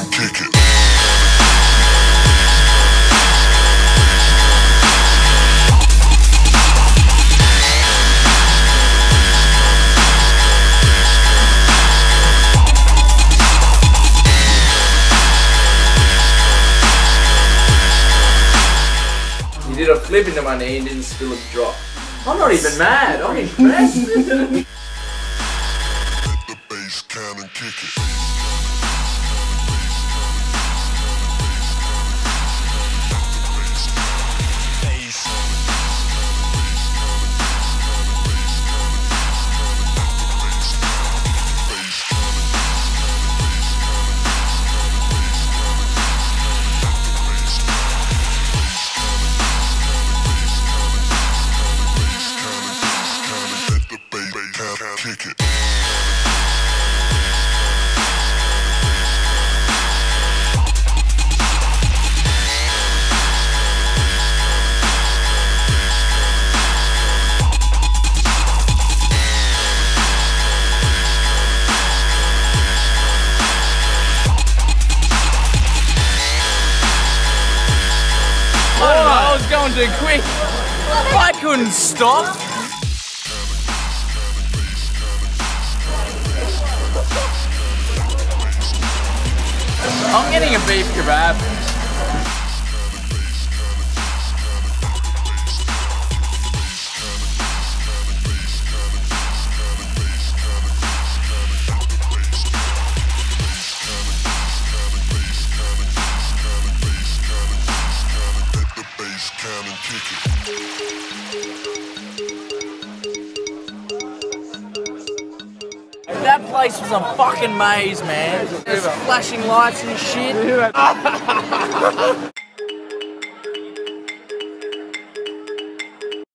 and did a flip into my knee and didn't spill a drop. I'm not even mad, I'm impressed. I was going too quick. I couldn't stop. I'm getting a beef kebab. That place was a fucking maze, man. There's flashing lights and shit.